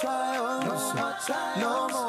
pain, no more trials, no more. trials,